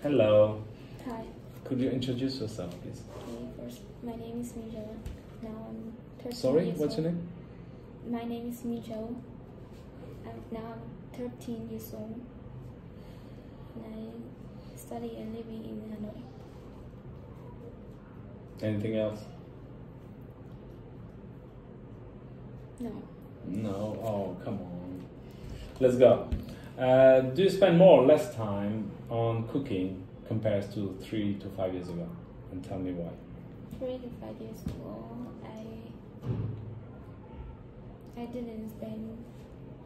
Hello. Hi. Could you introduce yourself, please? Okay, first, my name is Mijo. Now I'm 13 Sorry, years what's your name? My name is Mijo. I'm, now I'm 13 years old. And I study and living in Hanoi. Anything else? No. No. Oh, come on. Let's go. Uh, do you spend more or less time on cooking compared to three to five years ago? And tell me why. Three to five years ago, I I didn't spend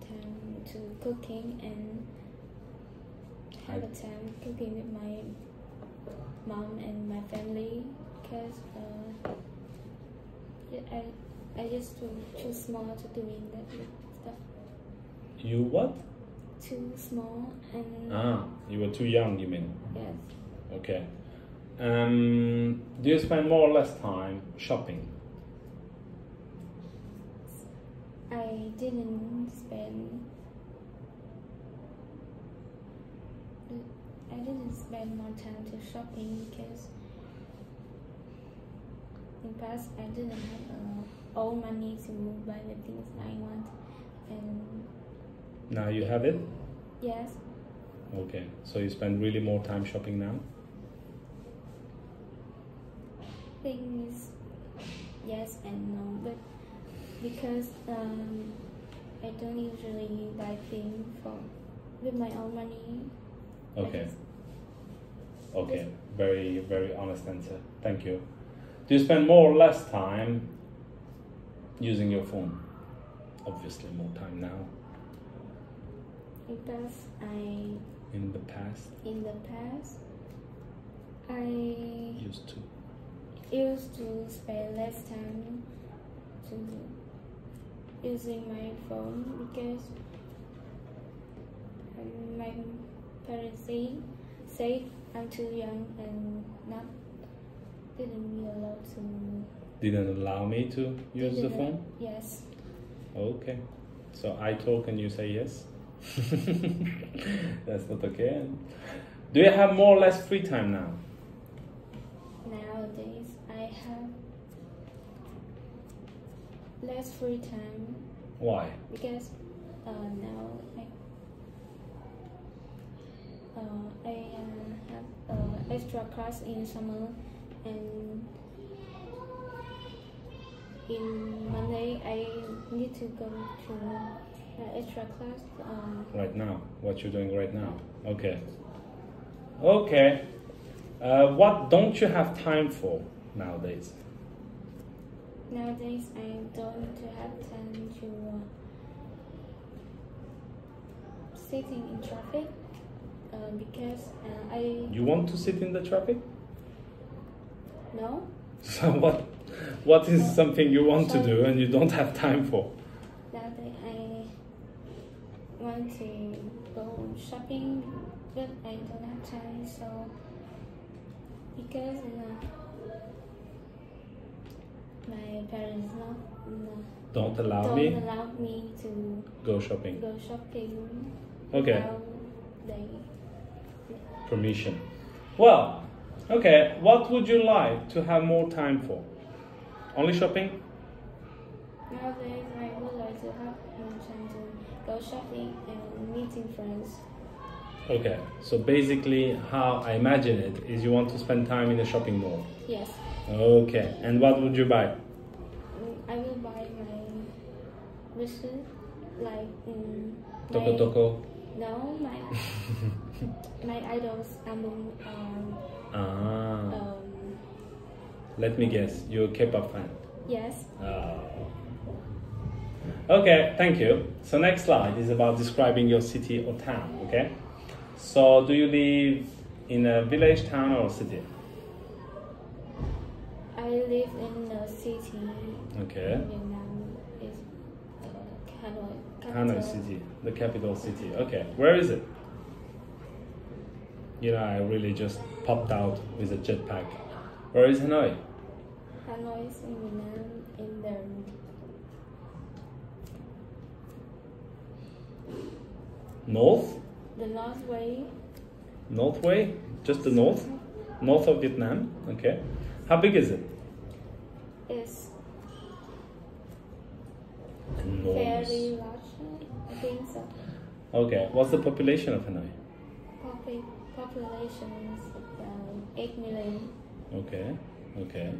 time to cooking and have a time cooking with my mom and my family because uh, I I just too too small to doing that stuff. You what? Too small and Ah, you were too young, you mean? yes, Okay. Um, do you spend more or less time shopping? I didn't spend. I didn't spend more time to shopping because in past I didn't have uh, all money to buy the things I want, and Now you have it? yes, Okay. So you spend really more time shopping now? thing is yes and no, but because um, I don't usually buy things for with my own money. Okay. Okay. Very, very honest answer. Thank you. Do you spend more or less time using your phone? Obviously, more time now. Because I In the past, in the past I used to. used to spend less time to using my phone because my parents say say I'm too young and not didn't be allowed to Didn't allow me to use the phone? Yes. Okay. So I talk and you say yes? That's not okay. Do you have more or less free time now? Nowadays I have less free time Why? because uh, now I uh, I uh, have uh, extra class in summer and in Monday I need to go to extra class. Um, Right now. What you're doing right now? Okay. Okay. Uh, what don't you have time for nowadays? nowadays I don't have time to uh, sitting in traffic uh, because uh, I You want to sit in the traffic? no So what? What is something you want to do and you don't have time for? Want to go shopping, but I don't have time. So because uh, my parents not no, Don't allow don't me allow me to go shopping. go shopping. Okay. They Permission. Well, okay. What would you like to have more time for? Only shopping? Nowadays I would like to have more time to go shopping and meeting friends. Okay. So basically, how I imagine it is you want to spend time in a shopping mall. Yes, Okay. And what would you buy? Mm, I will buy my wishes like um, Toko Toko. No, my my idol's album. Um, Ah. um, Let me guess. You're a K-pop fan. yes. Oh. Okay, thank you. So next slide is about describing your city or town, okay? So do you live in a village, town or city? I live in the city. Okay. Vietnam is uh, Hanoi. Hanoi city, the capital city. Okay, where is it? You know, I really just popped out with a jetpack. Where is Hanoi? Hanoi is in Vietnam in the North? the north way. North way? Just the north? North of Vietnam? Okay. How big is it? It's Enormous. very large. I think so. Okay. What's the population of Hanoi? Popu- population is about 8 million. Okay. Okay.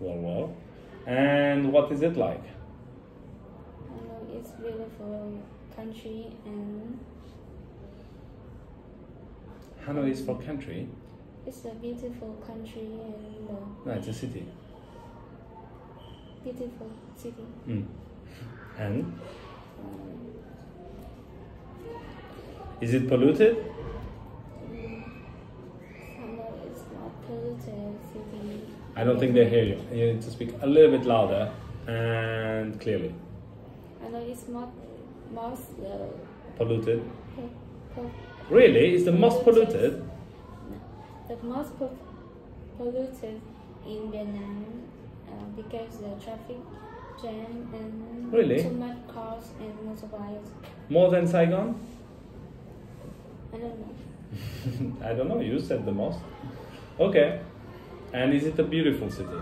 Well, well. And what is it like? It's beautiful country and Hanoi is for country. it's a beautiful country and uh, No, it's a city. beautiful city. Mm. And Um, is it polluted? Hanoi is not polluted city. I don't think they hear you. You need to speak a little bit louder and clearly. Hanoi is not most uh, Polluted. po- po- Really? Is the most polluted? the most po- polluted in Vietnam uh, because the traffic jam and Really? too much cars and motorbikes. More than Saigon? I don't know. I don't know. You said the most. Okay. And is it a beautiful city?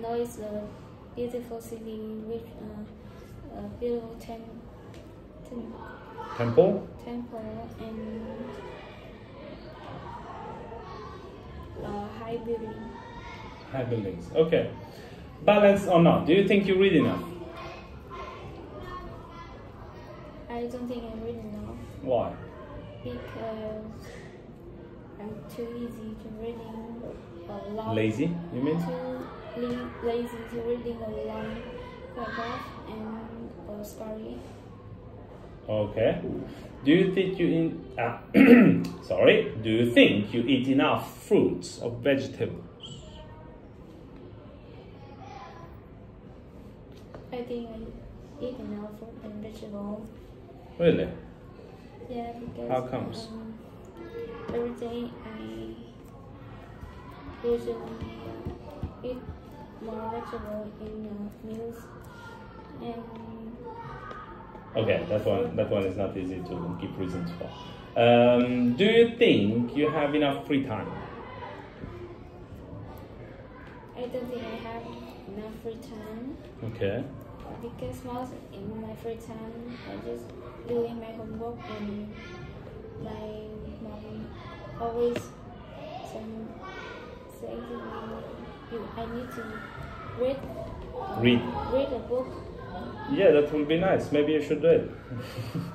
No, it's a beautiful city with uh, a beautiful tem- tem- Temple? temple and uh, high building. High buildings. Okay. Balance or not? Do you think you read enough? I don't think I read enough Why? because I'm too easy to reading a lot. Lazy, you mean? Too lazy to reading a long paragraph and story. Okay. Do you think you in uh, sorry? Do you think you eat enough fruits or vegetables? I think I eat enough fruit and vegetables. Really? Yeah, because How comes? Um, every day I usually uh, eat more vegetable in uh, meals and Okay, that one that one is not easy to give reasons for. Um, do you think you have enough free time? I don't think I have enough free time Okay. because most in my free time I just doing my homework and my mom always some say to me you I need to read Read. read a book Yeah, that would be nice. Maybe you should do it.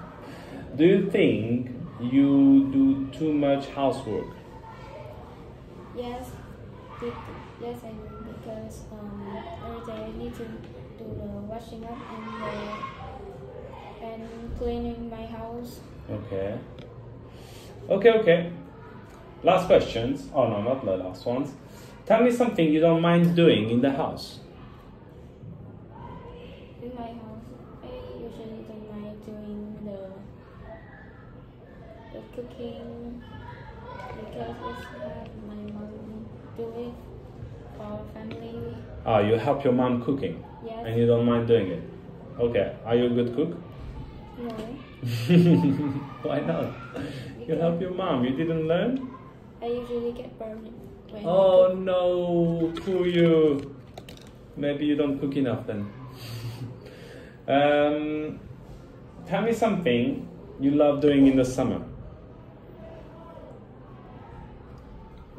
do you think you do too much housework? Yes, yes, I do because um, every day I need to do the washing up and and cleaning my house. Okay. Okay, okay. Last questions. Oh no, not the last ones. Tell me something you don't mind doing in the house. Because it's my mom for family. Ah, you help your mom cooking Yes, and you don't mind doing it. Okay. Are you a good cook? no, Why not? You help your mom. You didn't learn? I usually get burned when Oh no, poor you. Maybe you don't cook enough then. um, tell me something you love doing in the summer.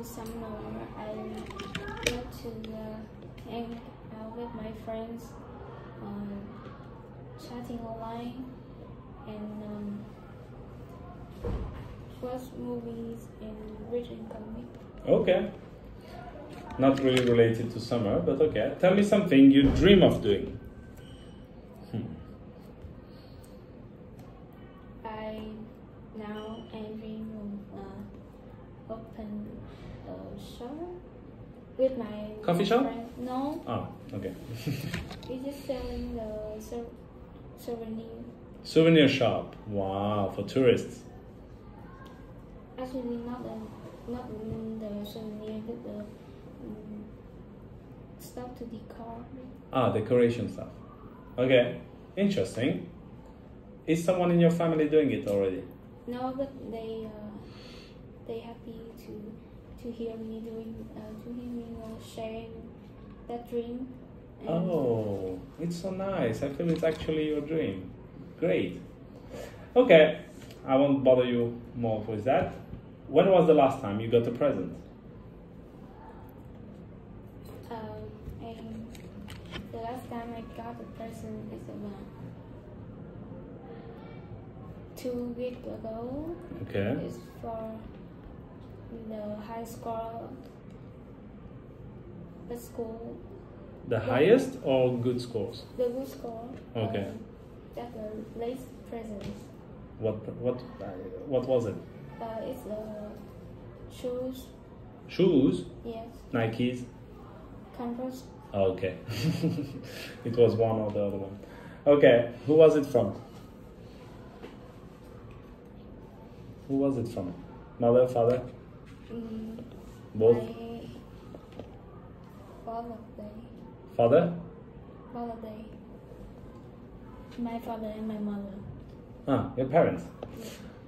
Summer, I go to the hang out with my friends, um, chatting online, and um, watch movies and reading. Okay. Not really related to summer, but okay. Tell me something you dream of doing. Hmm. I now I dream of uh, open a shop with my Coffee shop? friend. No, Ah, okay. we just selling the sou- souvenir. Souvenir shop. Wow, for tourists. Actually, not the not the souvenir, but the um, stuff to decor. Ah, decoration stuff. Okay, interesting. Is someone in your family doing it already? No, but they uh, they happy to to hear me doing uh, to hear me uh, sharing that dream. And Oh, it's so nice. I feel it's actually your dream. Great. Okay, I won't bother you more with that. When was the last time you got a present? Um, and the last time I got a present is about two weeks ago. Okay. It's for the high score the school The highest or good scores? the good score. Okay. Um, that's the late present. What what uh, what was it? Uh, it's the shoes. Shoes, Yes. Nikes. Converse. Okay. it was one or the other one. Okay, who was it from? Who was it from? Mother, father, Mm, both? Father day. Father? Father day. My father and my mother. Ah, your parents.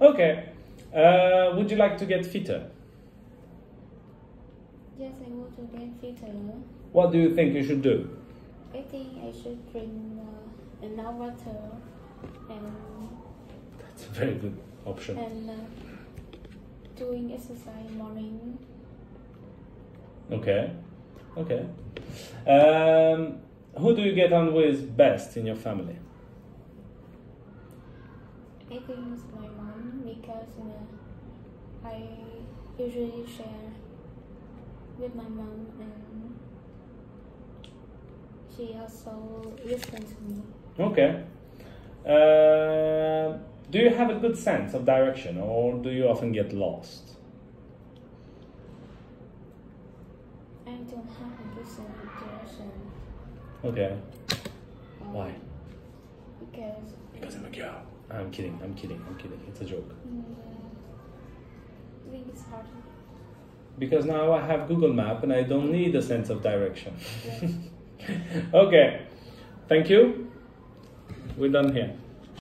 Okay. Uh, would you like to get fitter? Yes, I want to get fitter. What do you think you should do? I think I should drink uh, enough water and That's a very good option. and uh, doing exercise morning. Okay. Okay. Um, who do you get on with best in your family? I think it's my mom because uh, I usually share with my mom and she also listens to me. Okay. Uh, do you have a good sense of direction or do you often get lost? I don't have a good sense of direction. Okay. um, Why? Because Because I'm a girl. I'm kidding, I'm kidding, I'm kidding. It's a joke. mm, I think it's hard. Because now I have Google Map and I don't need a sense of direction. Yes. okay. Thank you. We're done here.